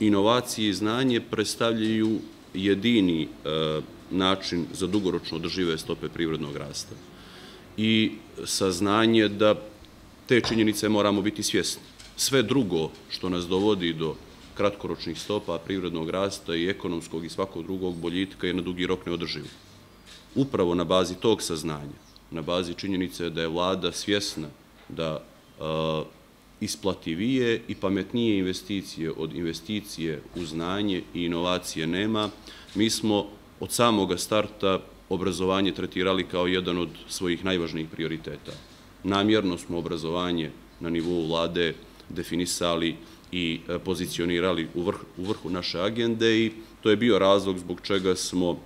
inovacije i znanje predstavljaju jedini e, način za dugoročno održive stope privrednog rasta i saznanje da te činjenice moramo biti svjesni. Sve drugo što nas dovodi do kratkoročnih stopa privrednog rasta i ekonomskog i svakog drugog boljitka je na dugi rok neodrživo. Upravo na bazi tog saznanja, na bazi činjenice da je vlada svjesna da isplativije i pametnije investicije od investicije u znanje i inovacije nema, mi smo od samoga starta obrazovanje tretirali kao jedan od svojih najvažnijih prioriteta. Namjerno smo obrazovanje na nivou vlade definisali i e, pozicionirali u, u vrhu naše agende i to je bio razlog zbog čega smo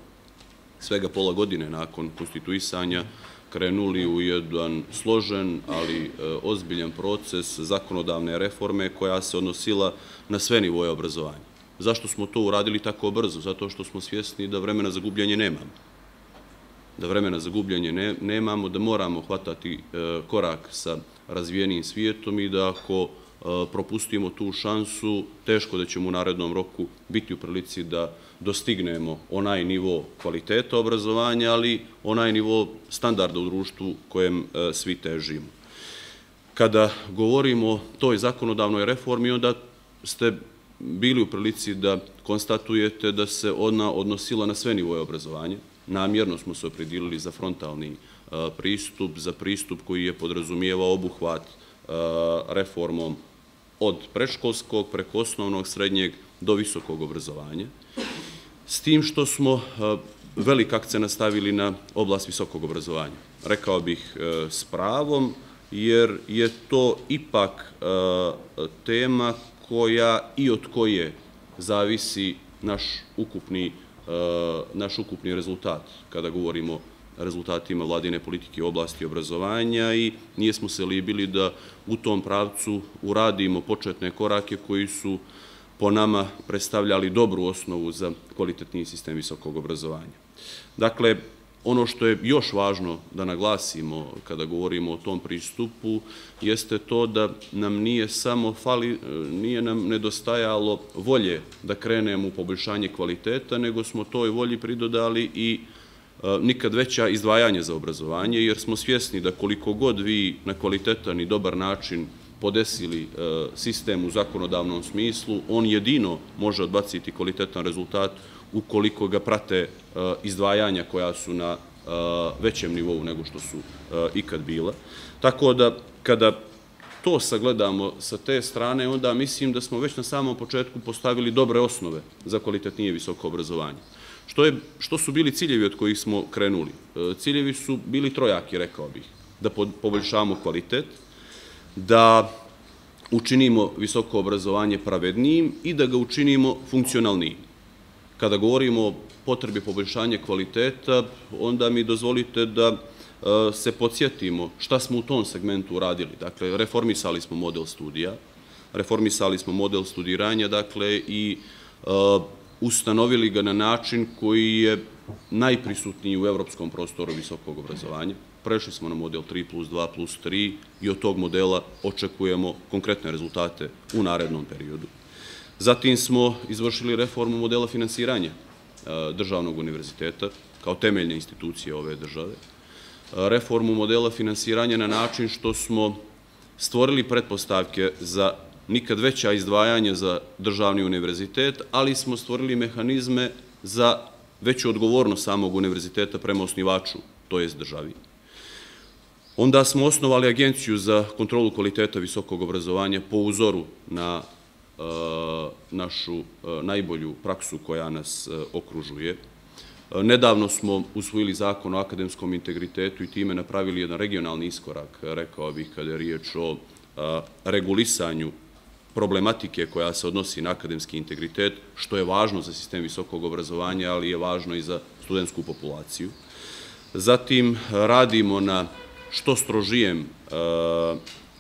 svega pola godine nakon konstituisanja krenuli u jedan složen, ali e, ozbiljan proces zakonodavne reforme koja se odnosila na sve nivoje obrazovanja. Zašto smo to uradili tako brzo? Zato što smo svjesni da vremena za gubljanje nemamo. Da vremena za gubljanje nemamo, da moramo hvatati e, korak sa razvijenim svijetom i da ako propustimo tu šansu, teško da ćemo u narednom roku biti u prilici da dostignemo onaj nivo kvaliteta obrazovanja, ali onaj nivo standarda u društvu kojem e, svi težimo. Kada govorimo o toj zakonodavnoj reformi, onda ste bili u prilici da konstatujete da se ona odnosila na sve nivoje obrazovanja. Namjerno smo se opredilili za frontalni e, pristup, za pristup koji je podrazumijevao obuhvat reformom od preškolskog, preko osnovnog, srednjeg do visokog obrazovanja, s tim što smo e, velik akce nastavili na oblast visokog obrazovanja. Rekao bih e, s pravom, jer je to ipak e, tema koja i od koje zavisi naš ukupni, naš ukupni rezultat kada govorimo rezultatima vladine politike u oblasti obrazovanja i nije se libili da u tom pravcu uradimo početne korake koji su po nama predstavljali dobru osnovu za kvalitetniji sistem visokog obrazovanja. Dakle, ono što je još važno da naglasimo kada govorimo o tom pristupu jeste to da nam nije samo fali, nije nam nedostajalo volje da krenemo u poboljšanje kvaliteta, nego smo toj volji pridodali i E, nikad veća izdvajanje za obrazovanje, jer smo svjesni da koliko god vi na kvalitetan i dobar način podesili sistem u zakonodavnom smislu, on jedino može odbaciti kvalitetan rezultat ukoliko ga prate izdvajanja koja su na većem nivou nego što su ikad bila. Tako da, kada to sagledamo sa te strane, onda mislim da smo već na samom početku postavili dobre osnove za kvalitetnije visoko obrazovanje. Što, je, što su bili ciljevi od kojih smo krenuli? E, ciljevi su bili trojaki, rekao bih. Da poboljšamo kvalitet, da učinimo visoko obrazovanje pravednijim i da ga učinimo funkcionalnijim. Kada govorimo o potrebi poboljšanja kvaliteta, onda mi dozvolite da se podsjetimo šta smo u tom segmentu uradili. Dakle, reformisali smo model studija, reformisali smo model studiranja, dakle, i e, ustanovili ga na način koji je najprisutniji u evropskom prostoru visokog obrazovanja. Prešli smo na model 3 plus 2 plus 3 i od tog modela očekujemo konkretne rezultate u narednom periodu. Zatim smo izvršili reformu modela finansiranja e, državnog univerziteta kao temeljne institucije ove države. Reformu modela finansiranja na način što smo stvorili pretpostavke za nikad veća izdvajanja za državni univerzitet, ali smo stvorili mehanizme za veću odgovornost samog univerziteta prema osnivaču, to jest državi. Onda smo osnovali agenciju za kontrolu kvaliteta visokog obrazovanja po uzoru na e, našu e, najbolju praksu koja nas e, okružuje. Nedavno smo usvojili zakon o akademskom integritetu i time napravili jedan regionalni iskorak, rekao bih, kada je riječ o regulisanju problematike koja se odnosi na akademski integritet, što je važno za sistem visokog obrazovanja, ali je važno i za studentsku populaciju. Zatim radimo na što strožijem e,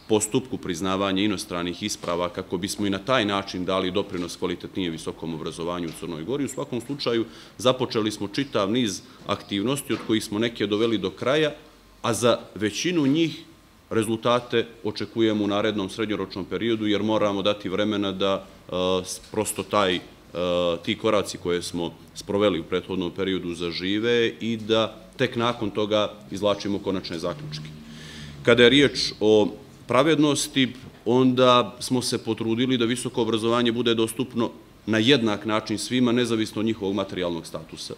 postupku priznavanja inostranih isprava kako bismo i na taj način dali doprinos kvalitetnije visokom obrazovanju u Crnoj Gori. U svakom slučaju započeli smo čitav niz aktivnosti od kojih smo neke doveli do kraja, a za većinu njih rezultate očekujemo u narednom srednjoročnom periodu, jer moramo dati vremena da prosto taj ti koraci koje smo sproveli u prethodnom periodu zažive i da tek nakon toga izlačimo konačne zaključke. Kada je riječ o pravednosti, onda smo se potrudili da visoko obrazovanje bude dostupno na jednak način svima, nezavisno od njihovog materijalnog statusa.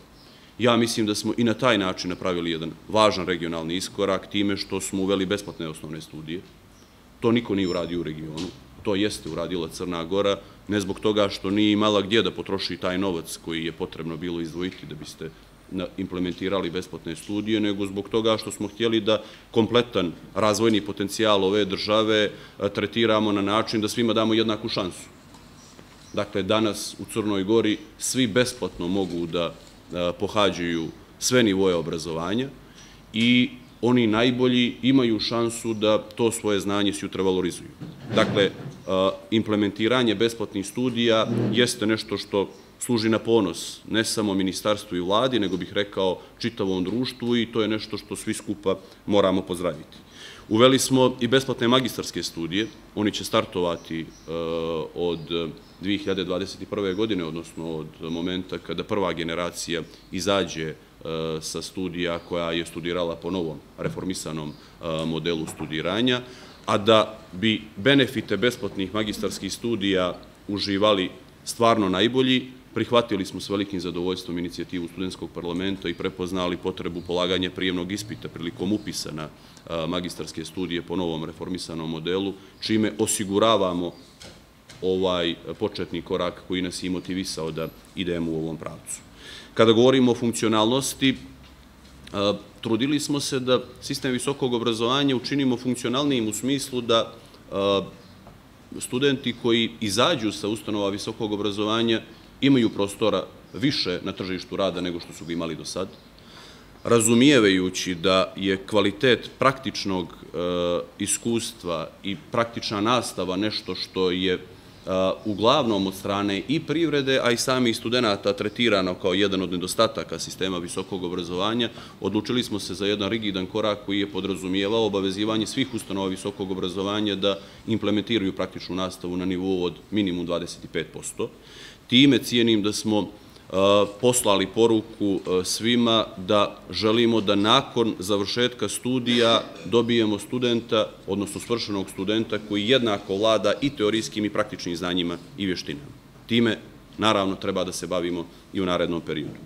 Ja mislim da smo i na taj način napravili jedan važan regionalni iskorak time što smo uveli besplatne osnovne studije. To niko nije uradio u regionu. To jeste uradila Crna Gora, ne zbog toga što nije imala gdje da potroši taj novac koji je potrebno bilo izdvojiti da biste implementirali besplatne studije, nego zbog toga što smo htjeli da kompletan razvojni potencijal ove države tretiramo na način da svima damo jednaku šansu. Dakle, danas u Crnoj Gori svi besplatno mogu da pohađaju sve nivoje obrazovanja i oni najbolji imaju šansu da to svoje znanje sutra valorizuju. Dakle, implementiranje besplatnih studija jeste nešto što služi na ponos ne samo ministarstvu i vladi, nego bih rekao čitavom društvu i to je nešto što svi skupa moramo pozdraviti. Uveli smo i besplatne magistarske studije, oni će startovati e, od 2021. godine, odnosno od momenta kada prva generacija izađe e, sa studija koja je studirala po novom reformisanom e, modelu studiranja, a da bi benefite besplatnih magistarskih studija uživali stvarno najbolji, Prihvatili smo s velikim zadovoljstvom inicijativu studentskog parlamenta i prepoznali potrebu polaganja prijemnog ispita prilikom upisa na magistarske studije po novom reformisanom modelu, čime osiguravamo ovaj početni korak koji nas i motivisao da idemo u ovom pravcu. Kada govorimo o funkcionalnosti, trudili smo se da sistem visokog obrazovanja učinimo funkcionalnijim u smislu da studenti koji izađu sa ustanova visokog obrazovanja imaju prostora više na tržištu rada nego što su ga imali do sad, razumijevajući da je kvalitet praktičnog e, iskustva i praktična nastava nešto što je uglavnom od strane i privrede, a i sami studenta tretirano kao jedan od nedostataka sistema visokog obrazovanja, odlučili smo se za jedan rigidan korak koji je podrazumijevao obavezivanje svih ustanova visokog obrazovanja da implementiraju praktičnu nastavu na nivou od minimum 25%. Time cijenim da smo poslali poruku e, svima da želimo da nakon završetka studija dobijemo studenta, odnosno svršenog studenta koji jednako vlada i teorijskim i praktičnim znanjima i vještinama. Time, naravno, treba da se bavimo i u narednom periodu.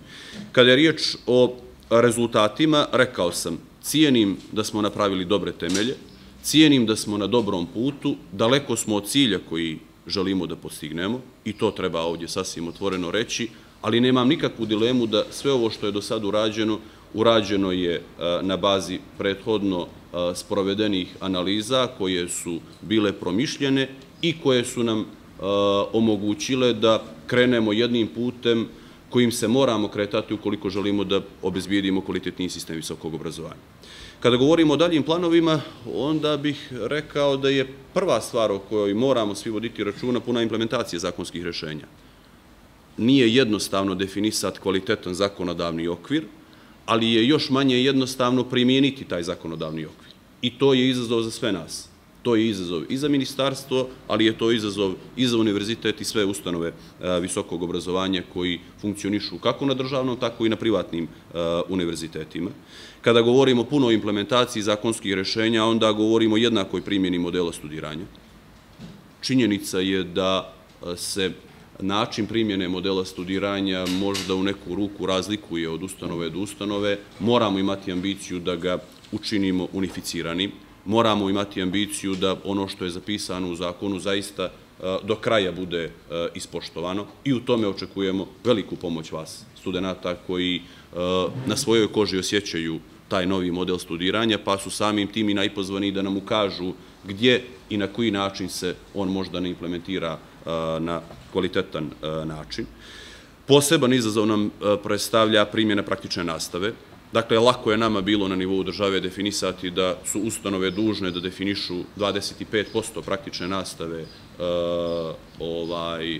Kada je riječ o rezultatima, rekao sam, cijenim da smo napravili dobre temelje, cijenim da smo na dobrom putu, daleko smo od cilja koji želimo da postignemo i to treba ovdje sasvim otvoreno reći, ali nemam nikakvu dilemu da sve ovo što je do sad urađeno, urađeno je e, na bazi prethodno e, sprovedenih analiza koje su bile promišljene i koje su nam e, omogućile da krenemo jednim putem kojim se moramo kretati ukoliko želimo da obezbijedimo kvalitetniji sistem visokog obrazovanja. Kada govorimo o daljim planovima, onda bih rekao da je prva stvar o kojoj moramo svi voditi računa puna implementacija zakonskih rešenja. Nije jednostavno definisati kvalitetan zakonodavni okvir, ali je još manje jednostavno primijeniti taj zakonodavni okvir. I to je izazov za sve nas. To je izazov i za ministarstvo, ali je to izazov i za univerzitet i sve ustanove e, visokog obrazovanja koji funkcionišu kako na državnom, tako i na privatnim e, univerzitetima. Kada govorimo puno o implementaciji zakonskih rešenja, onda govorimo o jednakoj primjeni modela studiranja. Činjenica je da e, se način primjene modela studiranja možda u neku ruku razlikuje od ustanove do ustanove. Moramo imati ambiciju da ga učinimo unificiranim moramo imati ambiciju da ono što je zapisano u zakonu zaista e, do kraja bude e, ispoštovano i u tome očekujemo veliku pomoć vas, studenta koji e, na svojoj koži osjećaju taj novi model studiranja, pa su samim tim i najpozvaniji da nam ukažu gdje i na koji način se on možda ne implementira na kvalitetan način. Poseban izazov nam predstavlja primjena praktične nastave. Dakle, lako je nama bilo na nivou države definisati da su ustanove dužne da definišu 25% praktične nastave ovaj,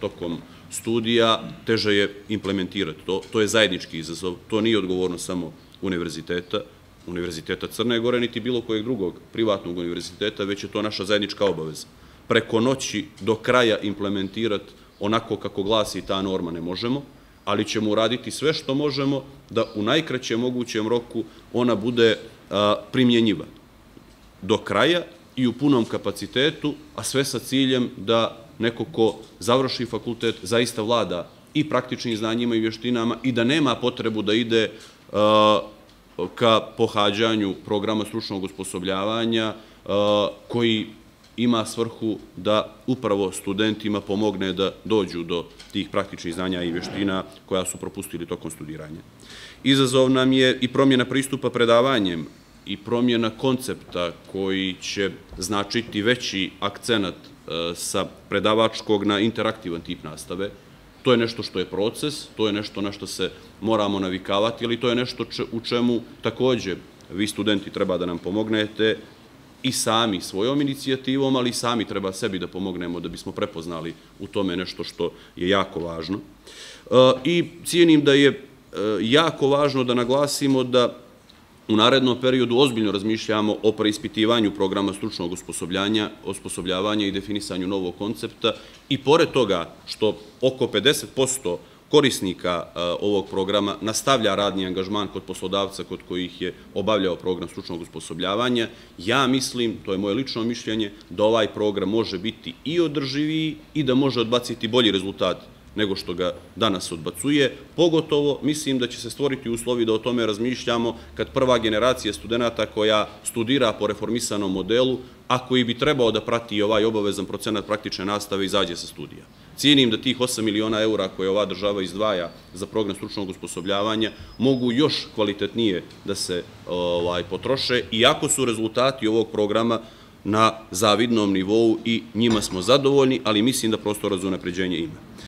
tokom studija, teže je implementirati to. To je zajednički izazov, to nije odgovorno samo univerziteta. Univerziteta Crne Gore, niti bilo kojeg drugog privatnog univerziteta, već je to naša zajednička obaveza. Preko noći do kraja implementirati onako kako glasi ta norma ne možemo, ali ćemo uraditi sve što možemo da u najkraćem mogućem roku ona bude primjenjiva. Do kraja i u punom kapacitetu, a sve sa ciljem da neko ko završi fakultet zaista vlada i praktičnim znanjima i vještinama i da nema potrebu da ide ka pohađanju programa stručnog usposobljavanja koji ima svrhu da upravo studentima pomogne da dođu do tih praktičnih znanja i vještina koja su propustili tokom studiranja. Izazov nam je i promjena pristupa predavanjem i promjena koncepta koji će značiti veći akcenat e, sa predavačkog na interaktivan tip nastave. To je nešto što je proces, to je nešto na što se moramo navikavati, ali to je nešto u čemu također vi studenti treba da nam pomognete i sami svojom inicijativom, ali i sami treba sebi da pomognemo da bismo prepoznali u tome nešto što je jako važno. E, I cijenim da je e, jako važno da naglasimo da u narednom periodu ozbiljno razmišljamo o preispitivanju programa stručnog osposobljavanja i definisanju novog koncepta i pored toga što oko 50% korisnika e, ovog programa nastavlja radni angažman kod poslodavca kod kojih je obavljao program stručnog usposobljavanja, ja mislim, to je moje lično mišljenje, da ovaj program može biti i održiviji i da može odbaciti bolji rezultat nego što ga danas odbacuje. Pogotovo mislim da će se stvoriti uslovi da o tome razmišljamo kad prva generacija studenta koja studira po reformisanom modelu, a koji bi trebao da prati ovaj obavezan procenat praktične nastave, izađe sa studija. Cijenim da tih 8 miliona eura koje ova država izdvaja za program stručnog usposobljavanja mogu još kvalitetnije da se ovaj, potroše, iako su rezultati ovog programa na zavidnom nivou i njima smo zadovoljni, ali mislim da prostora za unapređenje ima.